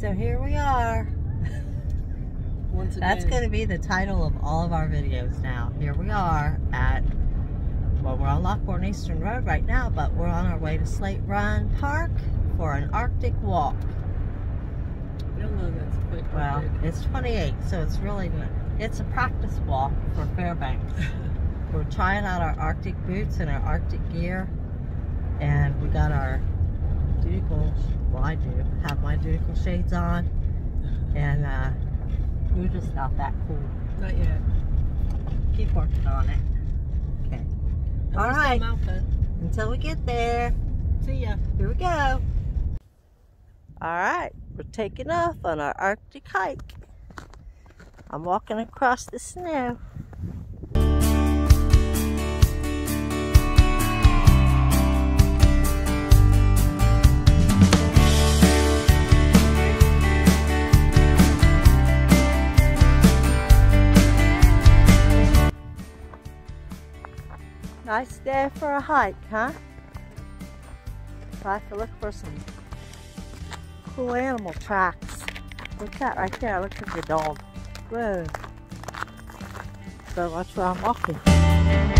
So here we are. Once again. That's going to be the title of all of our videos now. Here we are at, well, we're on Lockbourne Eastern Road right now, but we're on our way to Slate Run Park for an Arctic walk. I don't know that's quick. Well, it's 28, so it's really, it's a practice walk for Fairbanks. we're trying out our Arctic boots and our Arctic gear, and we got our I do have my Dudical shades on, and uh, we're just not that cool. Not yet. Keep working on it. Okay. At All right. Until we get there, See ya. here we go. All right, we're taking off on our Arctic hike. I'm walking across the snow. Nice day for a hike, huh? Try to look for some cool animal tracks. What's that right there? Looks like a dog. Whoa. So that's where I'm walking.